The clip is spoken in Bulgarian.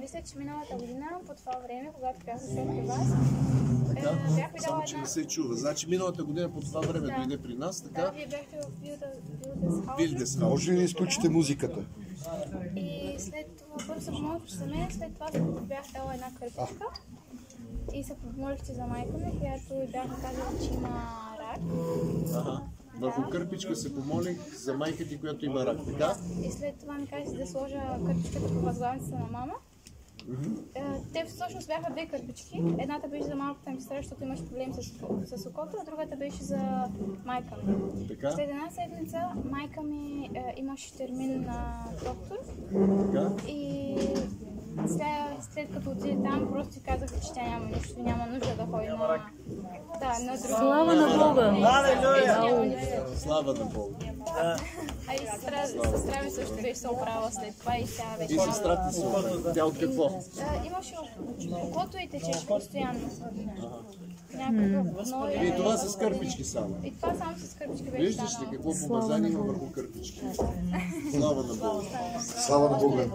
мисля, че миналата година, по това време, когато бях дошъл при вас, Така? е, бях Само, видяла че една... не се чува. Значи миналата година по това време Да. дойде при нас, Да, така? вие бяхте в Билдес Вилдесхаус. Може ли да изключите музиката? И след това първо се помолихте за мен, след това бях дала една кърпичка. И се помолихте за майка ми, която бях казала, че има рак. Ага. Върху кърпичка се помолих за майка ти, която има рак, така? И след това ми казахте да сложа кърпичката по възглавницата на мама. Е, Те всъщност бяха две кърпички. Едната беше за малката ми сестра, защото имаше проблем с, с окото, а другата беше за майка ми. Така? След една седмица майка ми е, имаше термин на доктор Така? и след, след като отиде там, просто си казаха, че тя няма нищо, няма нужда да ходи на... Да, на други. Слава на Бога! Слава на Бога. А и сестра, сестра ми също беше се оправила след това и тя вече... И сестрата си умре. Тя от какво? Имаше окото и течеше постоянно. Някакъв гной. И това с кърпички само. И това само с кърпички беше Виждаш ли какво помазание има върху кърпички? Слава на Бога. Слава на Бога!